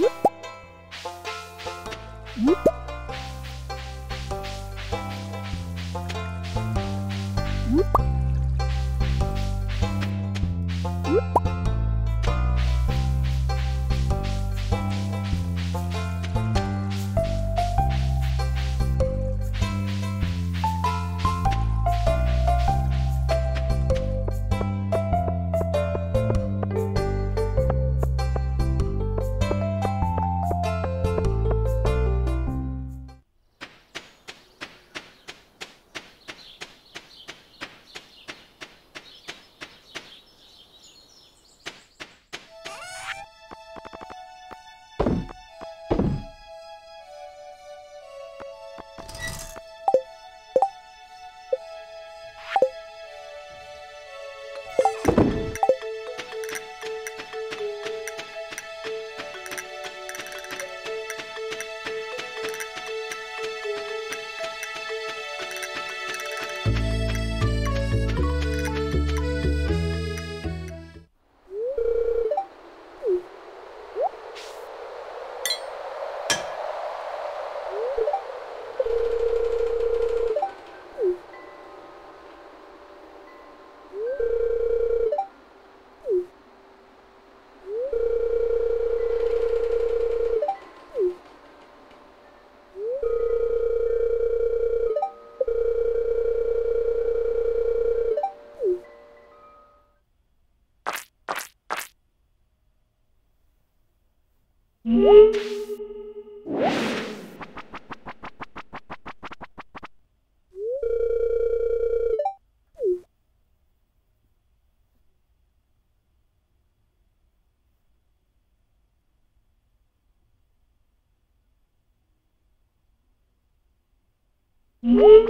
응? Whoop!